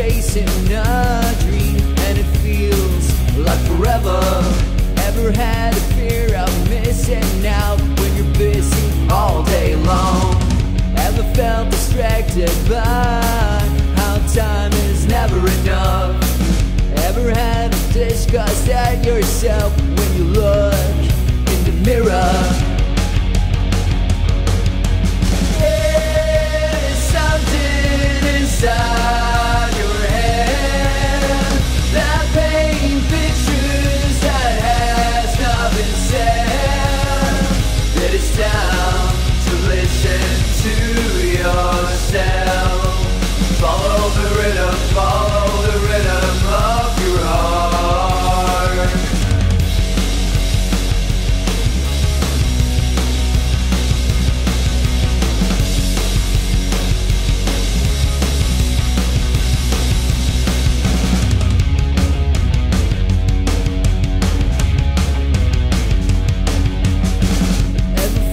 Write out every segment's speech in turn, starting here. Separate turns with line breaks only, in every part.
chasing a dream and it feels like forever. Ever had a fear of missing out when you're busy all day long? Ever felt distracted by how time is never enough? Ever had a disgust at yourself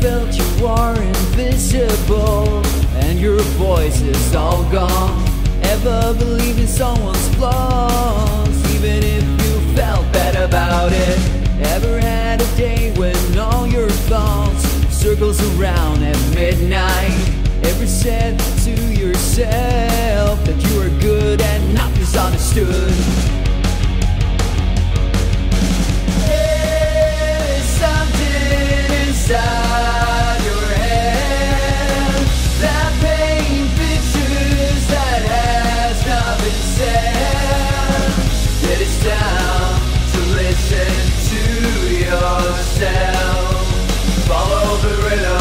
felt you are invisible and your voice is all gone? Ever believed in someone's flaws, even if you felt bad about it? Ever had a day when all your thoughts circles around at midnight? Ever said listen to